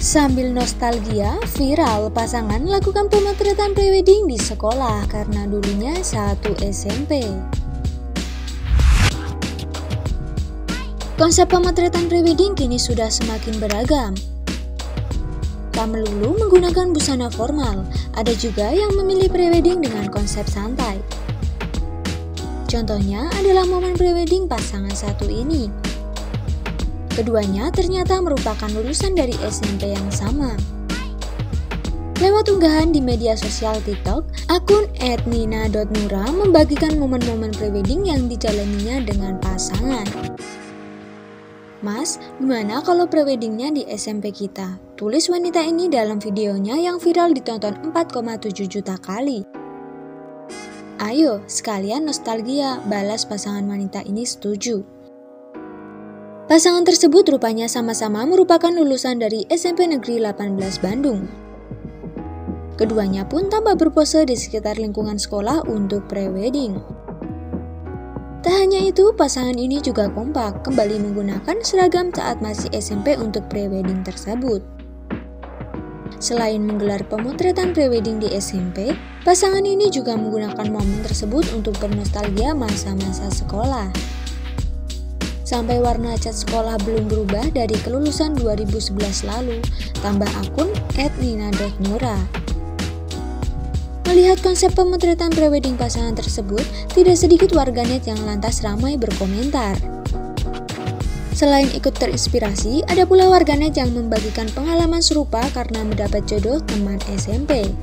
Sambil nostalgia, viral pasangan lakukan pemotretan prewedding di sekolah karena dulunya satu SMP. Konsep pemotretan prewedding kini sudah semakin beragam. Tak melulu menggunakan busana formal, ada juga yang memilih prewedding dengan konsep santai. Contohnya adalah momen prewedding pasangan satu ini, Keduanya ternyata merupakan lulusan dari SMP yang sama. Lewat unggahan di media sosial TikTok, akun @nina.nura membagikan momen-momen prewedding yang dijalaninya dengan pasangan. Mas, gimana kalau preweddingnya di SMP kita? Tulis wanita ini dalam videonya yang viral ditonton 4,7 juta kali. Ayo, sekalian nostalgia, balas pasangan wanita ini setuju. Pasangan tersebut rupanya sama-sama merupakan lulusan dari SMP Negeri 18 Bandung. Keduanya pun tampak berpose di sekitar lingkungan sekolah untuk pre-wedding. Tak hanya itu, pasangan ini juga kompak kembali menggunakan seragam saat masih SMP untuk pre-wedding tersebut. Selain menggelar pemotretan pre-wedding di SMP, pasangan ini juga menggunakan momen tersebut untuk bernostalgia masa-masa sekolah. Sampai warna cat sekolah belum berubah dari kelulusan 2011 lalu, tambah akun @nina.nura. Melihat konsep pemotretan prewedding pasangan tersebut, tidak sedikit warganet yang lantas ramai berkomentar. Selain ikut terinspirasi, ada pula warganet yang membagikan pengalaman serupa karena mendapat jodoh teman SMP.